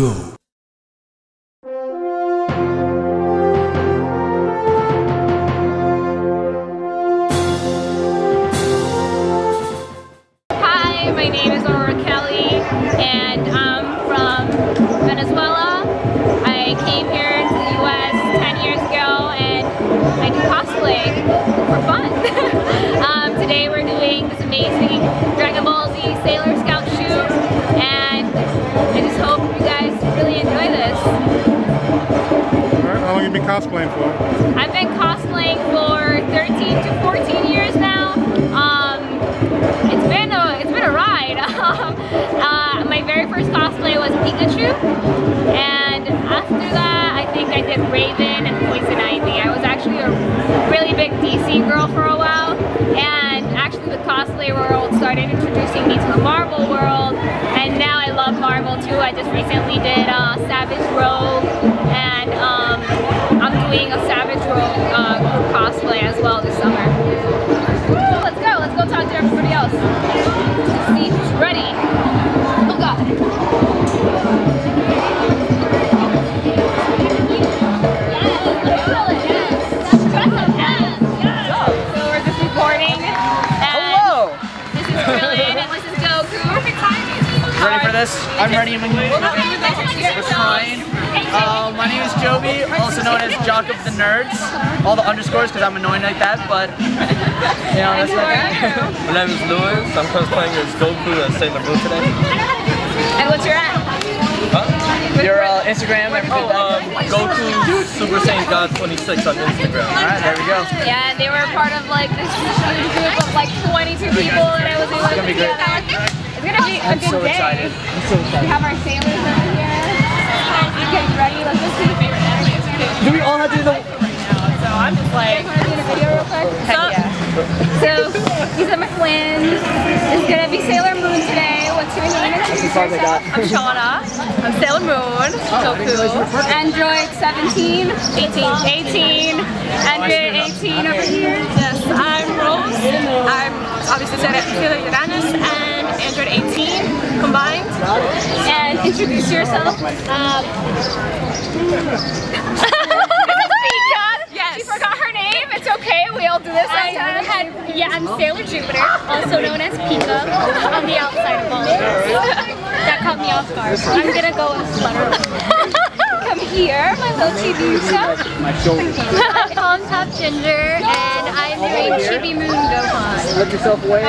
Hi, my name is Aurora Kelly, and I'm from Venezuela. I came here to the U.S. 10 years ago, and I do cosplay for fun. um, today we're doing this amazing Dragon Ball Z Sailor Scout cosplaying for? I've been cosplaying for 13 to 14 years now. Um, it's been a it's been a ride. uh, my very first cosplay was Pikachu, and after that, I think I did Raven and Poison Ivy. I was actually a really big DC girl for a while, and actually the cosplay world started introducing me to the Marvel world, and now I love Marvel too. I just recently did uh, Savage Rogue, and um, doing a Savage Rogue uh, cosplay as well this summer. Let's go. Let's go talk to everybody else. Let's see who's ready. Oh God. So we're just recording. Hello! This is Krillin and this is Goku. Perfect timing. Ready for this? I'm ready. I'm We're trying. Uh, my name is Joby, also known as Jock of the Nerds. All the underscores because I'm annoying like that, but you know, that's like My name is Louis. I'm cosplaying as Goku and Sailor Moon today. And what's your at? Huh? your uh, Instagram, everything. Oh, um, Goku Super Saiyan God 26 on Instagram. Alright, there we go. Yeah, they were part of like this huge group of like 22 people and I was able to gonna be great. It's gonna be a I'm good so day. excited. I'm so excited. We have our sailors over here. We're getting ready. Let's just see. Do we all have to do the So I'm just like. Want to do the video real quick? Heck yeah. So these are my twins. It's gonna be Sailor Moon today. What's your name? As far as I got. I'm Shauna. I'm Sailor Moon. Oh, Goku. Android 17. 18. 18. Android 18 over here. Yes, I'm Rose. I'm obviously Sailor Uranus and Android 18 combined. And introduce yourself. Um, Yes. She forgot her name. It's okay. We all do this I sometimes. had, yeah, I'm Sailor Jupiter, also known as Pika, on the outside of all of this. That caught me off guard. I'm gonna go with Flutter. Come here, my little Chibiusa. My shoulder. I'm Palm Top Ginger, and I'm doing Chibi Moon Gohan. Let yourself away.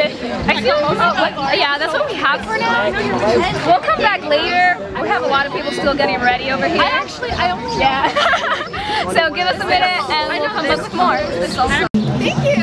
I feel, oh, yeah, that's what we have for now. We'll come back later. We have a lot of people still getting ready over here. I actually, I only Yeah. so give us a minute and we'll come back with more. Thank you,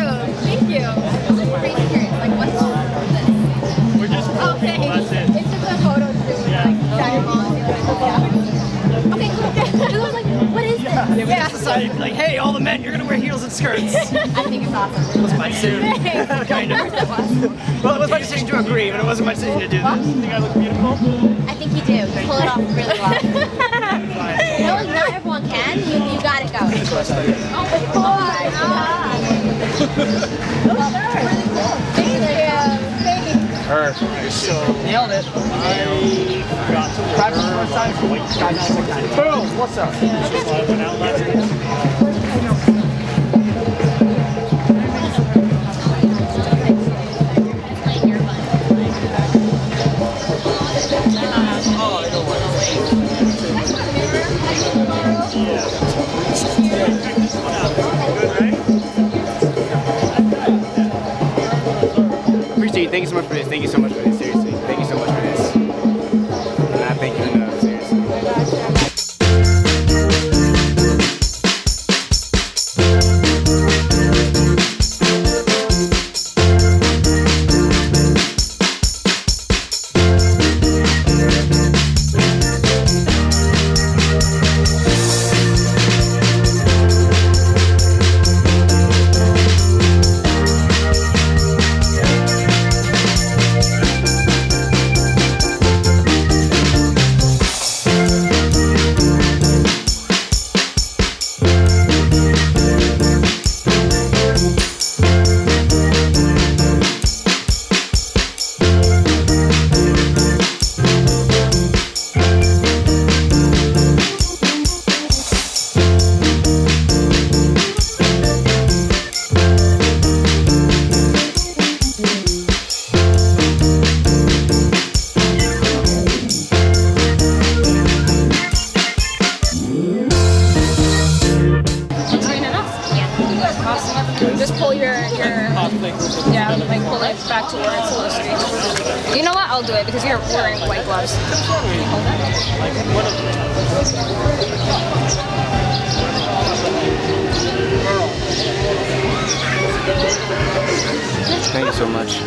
decided, like, hey, all the men, you're gonna wear heels and skirts. I think it's awesome. It was my decision. kind of. Well, it was my decision to agree, but it wasn't my decision to do this. Think I look beautiful? I think you do. You pull it off really well. you know, like not everyone can. You, you got it going. Oh my god. really cool. Thank you. Thanks. Perfect. So, Nailed it. I forgot time. Appreciate. Thank you so much for this. Thank you so much for this. Because you're wearing white gloves. Can you hold that? Thank you so much.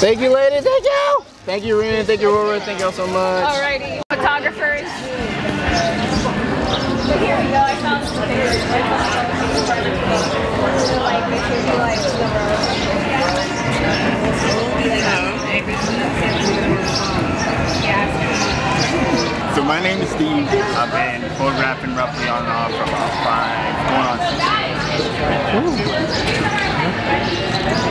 Thank you, ladies. Thank you. Thank you, Rena. Thank you, Aurora. Thank you all so much. Alrighty. Photographers. Here we go. I found some pictures. I found some like make sure you like the road. So my name is Steve. I've been photographing roughly on and off for about five, going on six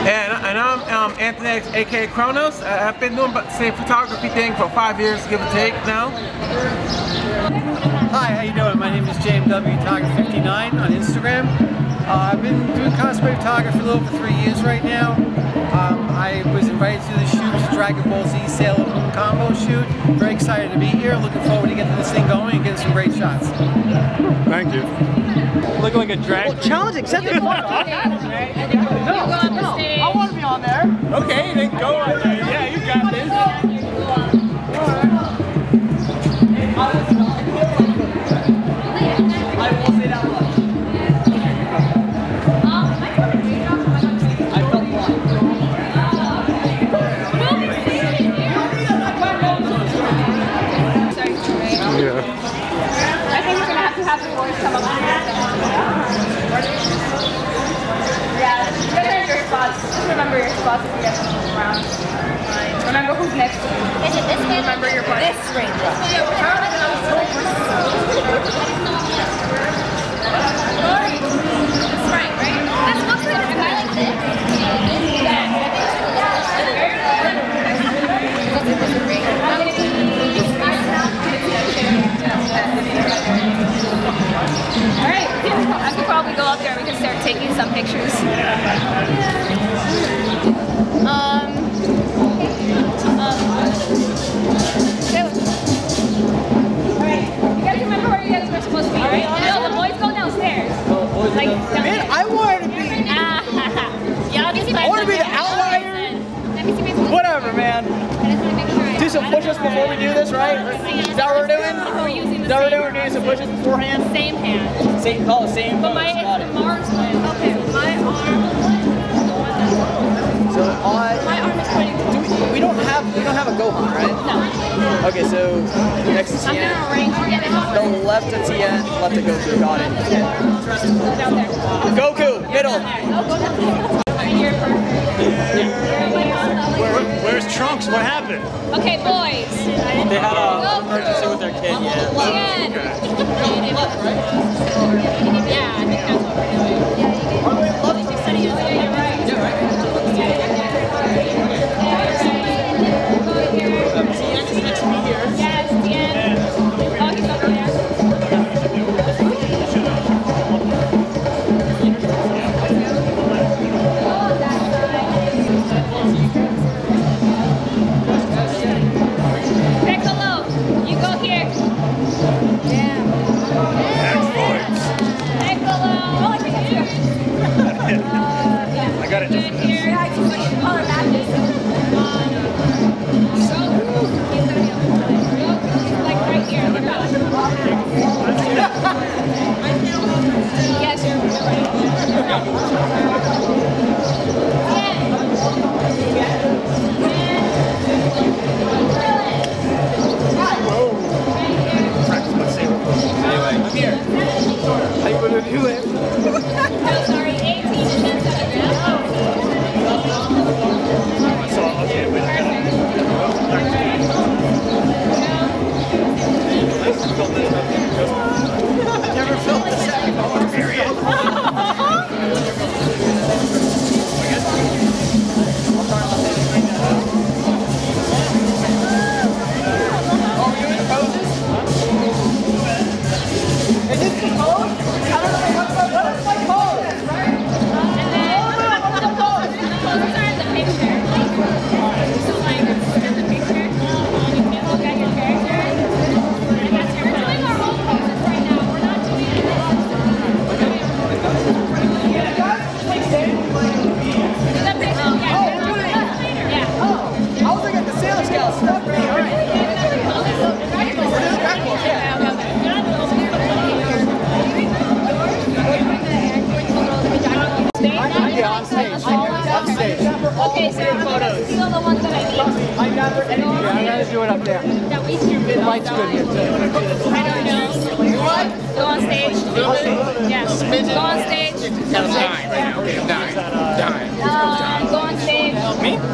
And, and I'm um, Anthony X, aka Kronos. I- I've been doing about the same photography thing for five years, give or take now. Hi, how you doing? My name is James W. Photography 59 on Instagram. Uh, I've been doing cosplay photography for a little over three years right now. Um, I was invited to the shoot, the Dragon Ball Z Sailor Moon combo shoot. Very excited to be here. Looking forward to getting this thing going and getting some great shots. Thank you. Look like a drag. Challenge accepted. You go up the stage. I want to be on there. Okay, then go on there. Yeah, you got this. Spots if you get them around. Remember who's next to you. Is it this way? Remember your part. This ring. That's right, right? This looks like a like this. All right, I could probably go up there. and We can start taking some pictures. Like Man, I wanted to be. Y'all just I want to be the outlier. Let me see my Whatever, man. I just want to make sure I Do some push-ups before we do this, right? Is that what we're doing? Oh, we're Is that what we're doing? We're doing some push-ups beforehand? same hand. Same, oh, same But my it's it. the Mars one. Okay, my arm. We don't have a Gohan, right? No. Okay, so next to I'm Tien. gonna rank The left to Tien, left to Goku. Got it. Goku, middle. And you're perfect. Where, where's Trunks? What happened? Okay, boys. They had a Goku. emergency with their kid. Yeah. Tien. Yeah, here.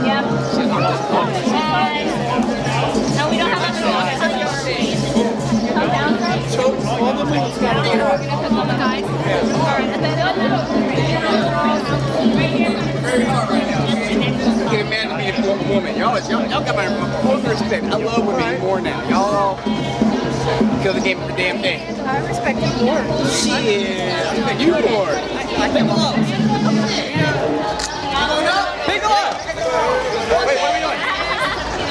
Me? Yep. And, no, we don't have enough Come down. All the minutes got We're gonna put all the guys. All right, and then right here. Get a man to be a wo- woman. Y'all, y'all, y'all got my full respect. I love women more now. Y'all all kill the game of the damn thing. I respect you more. Shit. I respect you more. Pick up! Wait, what are we doing?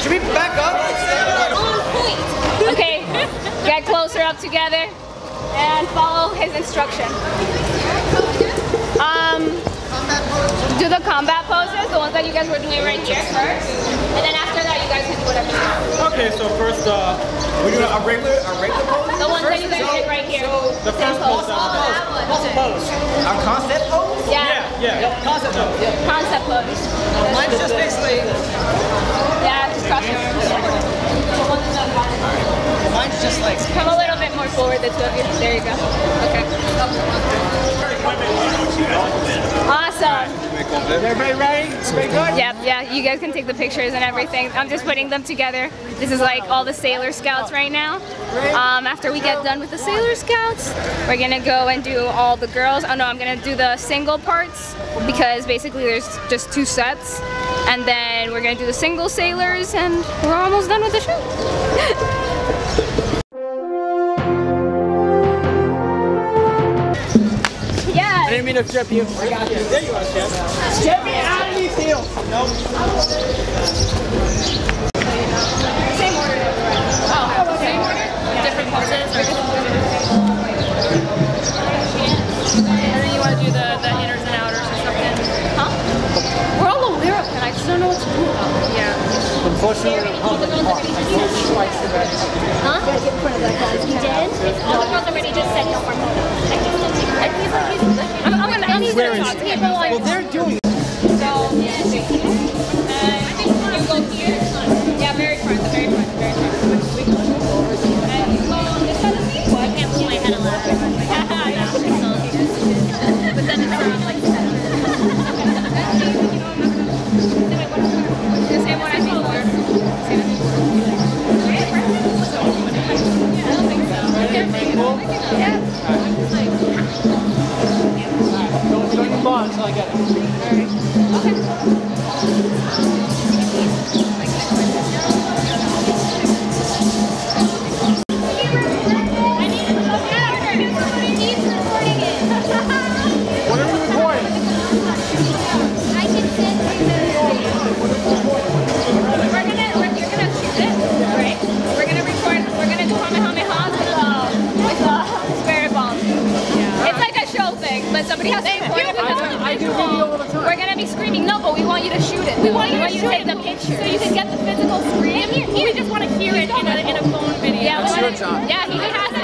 Should we back up? Okay, get closer up together and follow his instruction. Um, do the combat poses, the ones that you guys were doing right here first, and then after that you guys can do whatever you want. Okay, so first, uh, we're doing a regular, a regular pose? The ones that you guys did right here. The first pose. What's the pose? A concept pose? Yeah, Yeah. Concept pose. concept pose. Mine's just basically, Yeah, just cross your arms. Mine's just like, Come a little bit more forward, the two of you. There you go. Okay. Awesome. everybody ready? Everybody good? Yep, yeah, you guys can take the pictures and everything. I'm just putting them together. This is like all the Sailor Scouts right now. Um, after we get done with the Sailor Scouts, we're gonna go and do all the girls. Oh no, I'm gonna do the single parts because basically there's just two sets. And then we're gonna do the single sailors and we're almost done with the show. yeah, didn't mean to you. I got you. There you are, Chef. Get me out of these heels. Nope. same order. Oh, same order? Different poses? And then you want to do the, the inners and outers or something? Huh? We're all aware of it. I just don't know what to do about it. Yeah. Unfortunately, the public park is the best. Huh? Gotta get in front of that guy. You did? All the girls already just said no more photos. I'm gonna, I'm gonna talk to people like. Well, they're doing it. So, yeah, you. Uh, you go here. Somebody has to record it with. I do video all the time. We're gonna be screaming, no, but we want you to shoot it. We want you, to, take the picture. So you can get the physical scream. We just want to hear it in a, in a phone video. Yeah, That's your job. Yeah, he has